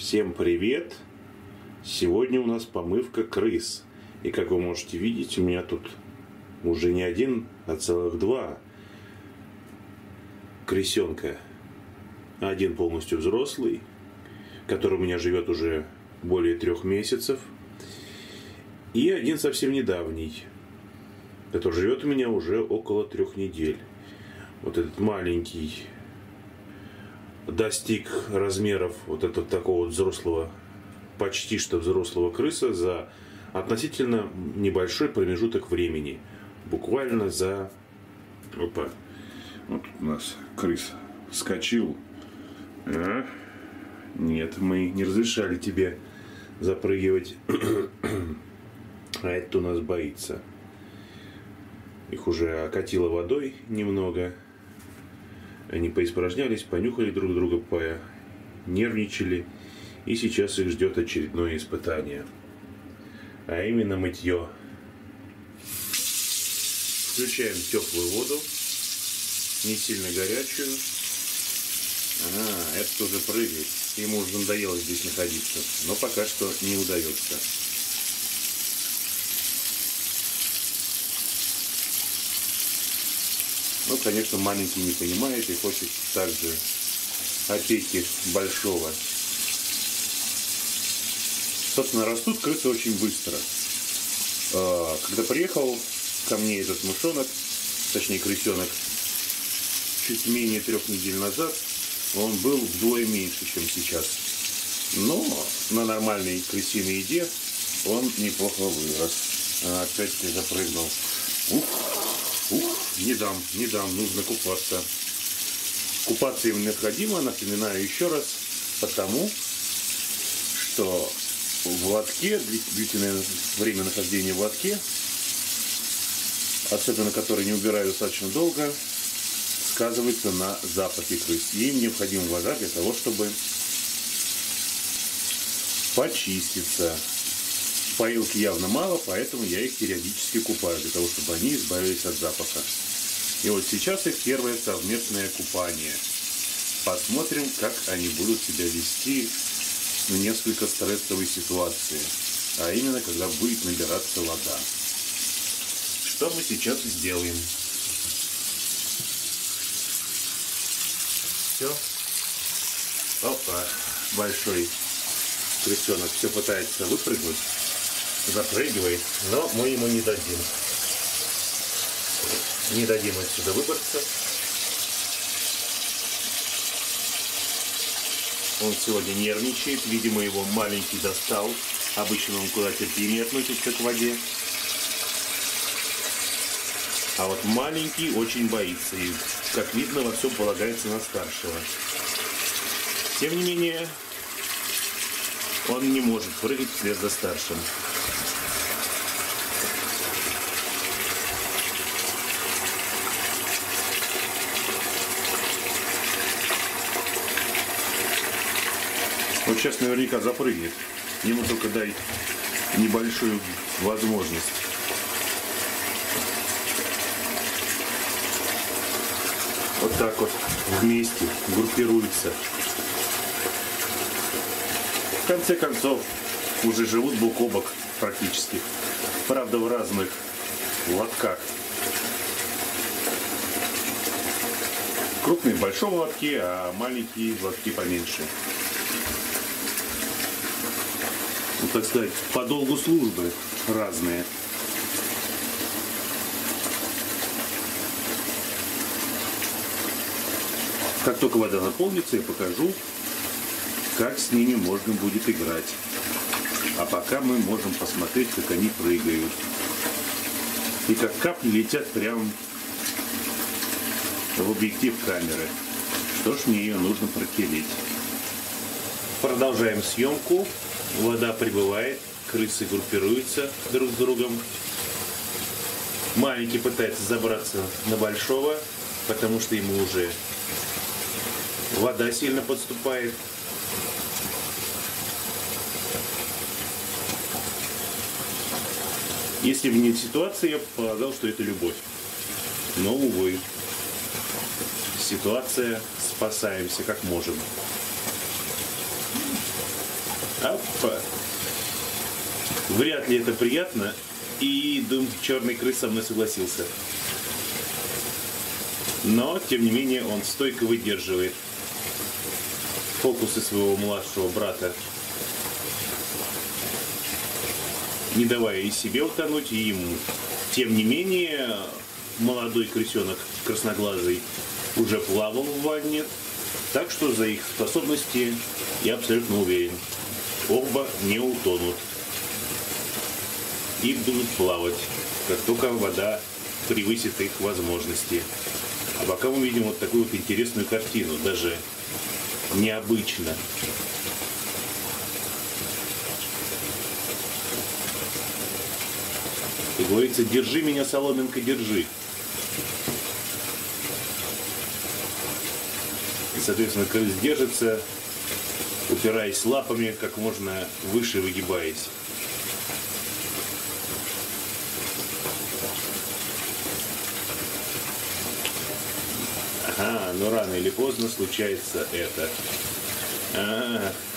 Всем привет! Сегодня у нас помывка крыс. И как вы можете видеть, у меня тут уже не один, а целых два крысенка. Один полностью взрослый, который у меня живет уже более трех месяцев. И один совсем недавний, который живет у меня уже около трех недель. Вот этот маленький достиг размеров вот этого такого вот взрослого, почти что взрослого крыса за относительно небольшой промежуток времени. Буквально за... Опа. Вот у нас крыс вскочил. А? Нет, мы не разрешали тебе запрыгивать. а этот у нас боится. Их уже окатило водой немного. Они поиспражнялись, понюхали друг друга, нервничали, и сейчас их ждет очередное испытание. А именно мытье. Включаем теплую воду, не сильно горячую. А, это тоже прыгает. Ему уже надоело здесь находиться, но пока что не удается. Ну, конечно, маленький не понимает и хочет также опеки большого. Собственно, растут крысы очень быстро. А, когда приехал ко мне этот мышонок, точнее крысенок, чуть менее трех недель назад, он был вдвое меньше, чем сейчас. Но на нормальной крысиной еде он неплохо вырос. А, опять ты запрыгнул. Ух, ух. Не дам, не дам, нужно купаться. Купаться им необходимо, напоминаю еще раз, потому что в лотке, длительное время нахождения в лотке, особенно которые не убирают достаточно долго, сказывается на запахе крыс. Им необходима вода для того, чтобы почиститься. Поилки явно мало, поэтому я их периодически купаю, для того, чтобы они избавились от запаха. И вот сейчас их первое совместное купание. Посмотрим, как они будут себя вести в несколько стрессовой ситуации. А именно, когда будет набираться вода. Что мы сейчас сделаем? Все. Опа. Большой крестенок все пытается выпрыгнуть. Запрыгивает, но мы ему не дадим не дадим отсюда выбраться. Он сегодня нервничает, видимо его маленький достал. Обычно он куда терпимее относится к воде. А вот маленький очень боится и, как видно, во всем полагается на старшего. Тем не менее, он не может прыгать вслед за старшим. Вот сейчас наверняка запрыгнет. Ему только дай небольшую возможность. Вот так вот вместе группируются. Конце концов, уже живут бок о бок практически. Правда, в разных лотках. Крупные в лотке, а маленькие в лотке поменьше ну, так сказать, по долгу службы разные. Как только вода наполнится, я покажу, как с ними можно будет играть. А пока мы можем посмотреть, как они прыгают. И как капли летят прямо в объектив камеры. Что ж, мне ее нужно протереть. Продолжаем съемку. Вода прибывает, крысы группируются друг с другом. Маленький пытается забраться на большого, потому что ему уже вода сильно подступает. Если бы не ситуация, я бы полагал, что это любовь. Но, увы, ситуация, спасаемся как можем. Опа. Вряд ли это приятно. И дым черный крыс со мной согласился. Но, тем не менее, он стойко выдерживает фокусы своего младшего брата, не давая и себе утонуть, и ему. Тем не менее, молодой крысенок красноглазый уже плавал в ванне, так что за их способности я абсолютно уверен. Оба не утонут. И будут плавать, как только вода превысит их возможности. А пока мы видим вот такую вот интересную картину, даже необычно. И говорится, держи меня, соломинка, держи. И, соответственно, крыс держится, упираясь лапами, как можно выше выгибаясь. Ага, но рано или поздно случается это. А -а -а.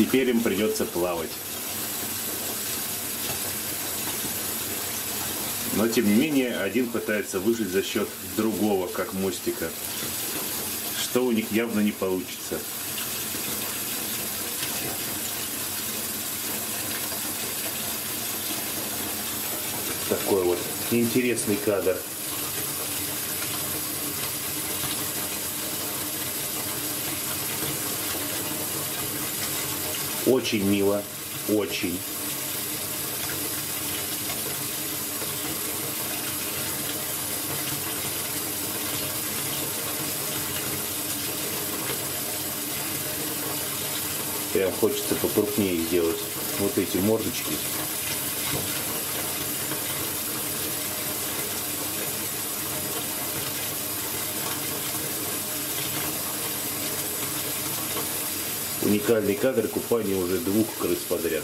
Теперь им придется плавать. Но тем не менее, один пытается выжить за счет другого, как мостика. Что у них явно не получится. Такой вот интересный кадр. Очень мило, очень. Прям хочется покрупнее сделать вот эти мордочки. Уникальный кадр купания уже двух крыс подряд.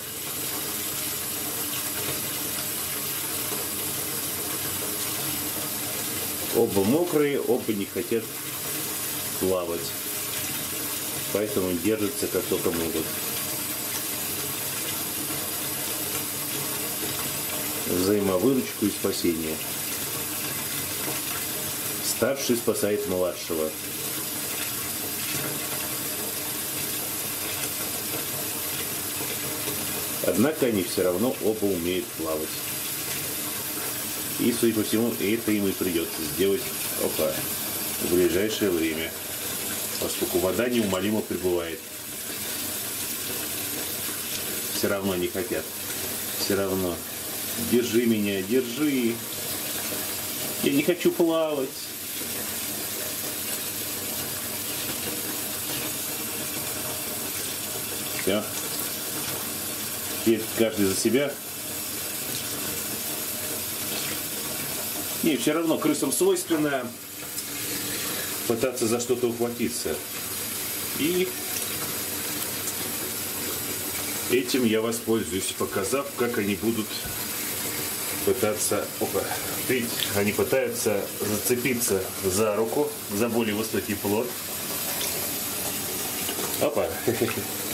Оба мокрые, оба не хотят плавать. Поэтому держатся как только могут. Взаимовыручку и спасение. Старший спасает младшего. Однако они все равно оба умеют плавать. И, судя по всему, это им и придется сделать опа, в ближайшее время, поскольку вода неумолимо прибывает. Все равно не хотят. Все равно. Держи меня, держи. Я не хочу плавать. Все. Теперь каждый за себя. Не, все равно крысам свойственно пытаться за что-то ухватиться. И этим я воспользуюсь, показав, как они будут пытаться... Опа, видите, они пытаются зацепиться за руку, за более высокий плод. Опа.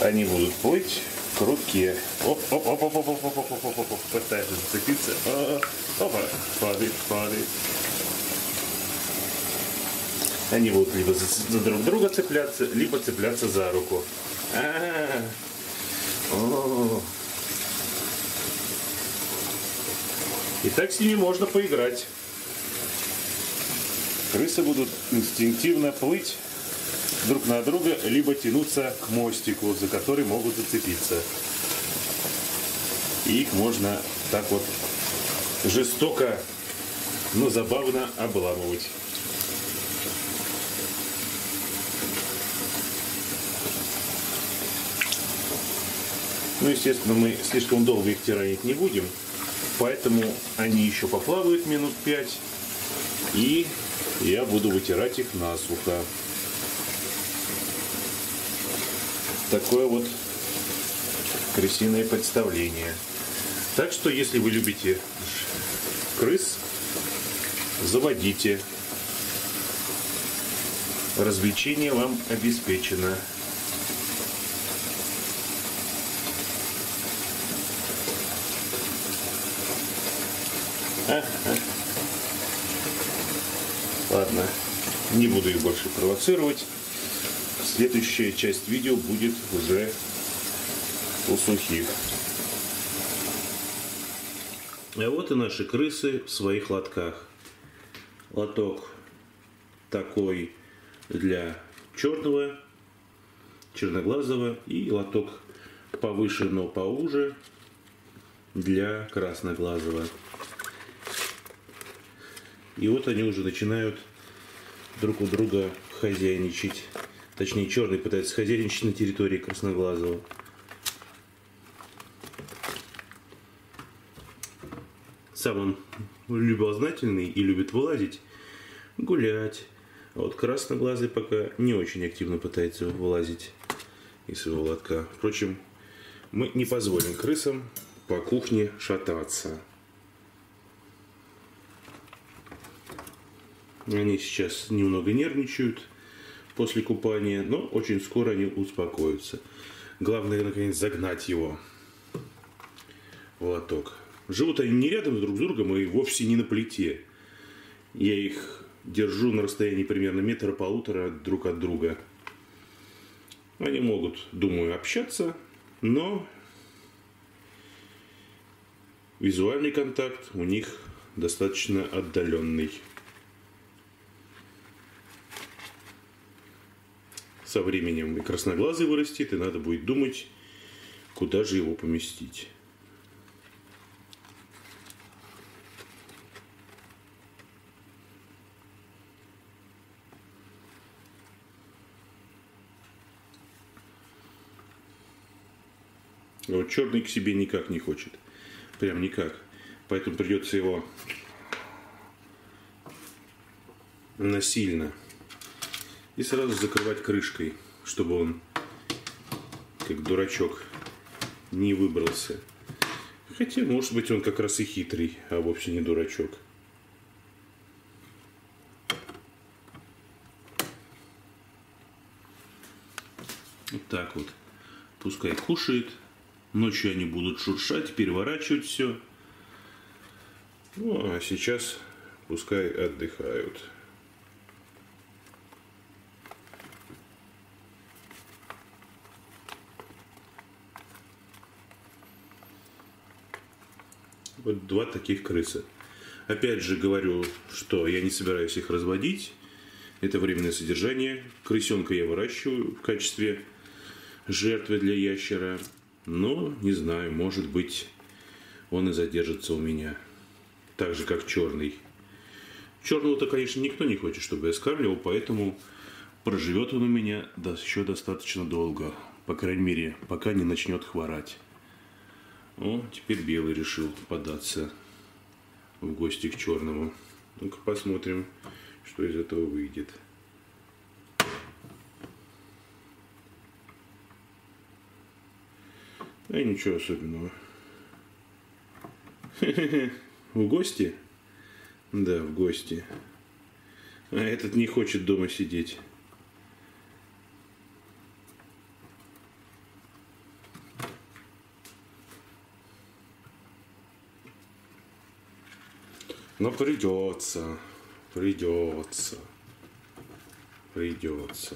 они будут плыть к руке. Оп, оп, оп, оп, оп, оп, оп, оп, оп, оп, оп, пытается зацепиться. Опа, падает, падает. Они будут либо за, за друг друга цепляться, либо цепляться за руку. А -а -а. И так с ними можно поиграть. Крысы будут инстинктивно плыть друг на друга, либо тянуться к мостику, за который могут зацепиться. И их можно так вот жестоко, но забавно обламывать. Ну, естественно, мы слишком долго их тиранить не будем, поэтому они еще поплавают минут пять, и я буду вытирать их насухо. Такое вот крысиное представление. Так что, если вы любите крыс, заводите. Развлечение вам обеспечено. Ладно, не буду их больше провоцировать. Следующая часть видео будет уже у сухих. А вот и наши крысы в своих лотках. Лоток такой для черного, черноглазого и лоток повыше, но поуже для красноглазого. И вот они уже начинают друг у друга хозяйничать. Точнее, черный пытается хозяйничать на территории красноглазого. Сам он любознательный и любит вылазить, гулять. А вот красноглазый пока не очень активно пытается вылазить из своего лотка. Впрочем, мы не позволим крысам по кухне шататься. Они сейчас немного нервничают после купания, но очень скоро они успокоятся. Главное, наконец, загнать его в лоток. Живут они не рядом друг с другом и вовсе не на плите. Я их держу на расстоянии примерно метра-полутора друг от друга. Они могут, думаю, общаться, но визуальный контакт у них достаточно отдаленный. Со временем и красноглазый вырастет, и надо будет думать, куда же его поместить. Вот черный к себе никак не хочет. Прям никак. Поэтому придется его насильно и сразу закрывать крышкой, чтобы он, как дурачок, не выбрался. Хотя, может быть, он как раз и хитрый, а вовсе не дурачок. Вот так вот. Пускай кушает. Ночью они будут шуршать, переворачивать все. Ну, а сейчас пускай отдыхают. Вот два таких крыса. Опять же говорю, что я не собираюсь их разводить. Это временное содержание. Крысенка я выращиваю в качестве жертвы для ящера. Но, не знаю, может быть, он и задержится у меня. Так же, как черный. Черного-то, конечно, никто не хочет, чтобы я скармливал, поэтому проживет он у меня еще достаточно долго. По крайней мере, пока не начнет хворать. О, теперь белый решил податься в гости к черному. Ну-ка посмотрим, что из этого выйдет. Да ничего особенного. В гости? Да, в гости. А этот не хочет дома сидеть. Но придется, придется, придется.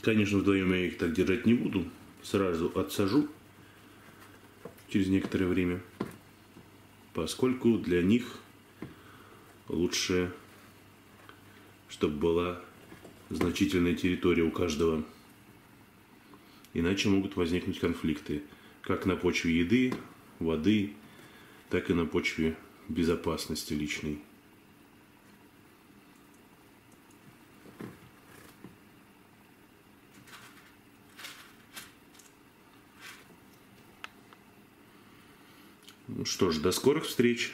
Конечно, вдвоем я их так держать не буду. Сразу отсажу через некоторое время. Поскольку для них лучше, чтобы была значительная территория у каждого. Иначе могут возникнуть конфликты. Как на почве еды, воды, так и на почве безопасности личной. Ну что ж, до скорых встреч!